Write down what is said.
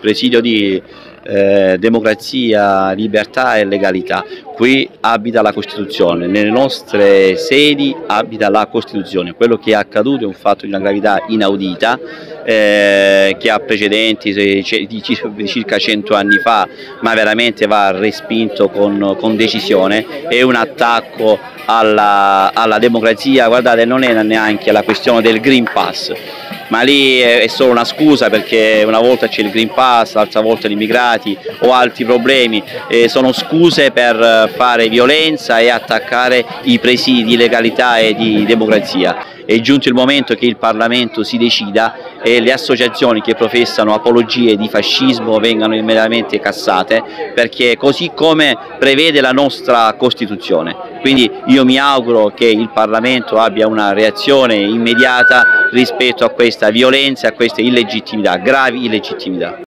presidio di eh, democrazia, libertà e legalità. Qui abita la Costituzione, nelle nostre sedi abita la Costituzione. Quello che è accaduto è un fatto di una gravità inaudita eh, che ha precedenti di circa 100 anni fa, ma veramente va respinto con, con decisione. È un attacco alla, alla democrazia, guardate non è neanche la questione del Green Pass ma lì è solo una scusa perché una volta c'è il Green Pass, l'altra volta gli immigrati o altri problemi, eh, sono scuse per fare violenza e attaccare i presidi di legalità e di democrazia. È giunto il momento che il Parlamento si decida e le associazioni che professano apologie di fascismo vengano immediatamente cassate perché così come prevede la nostra Costituzione. Quindi io mi auguro che il Parlamento abbia una reazione immediata rispetto a questa violenza a queste illegittimità, gravi illegittimità.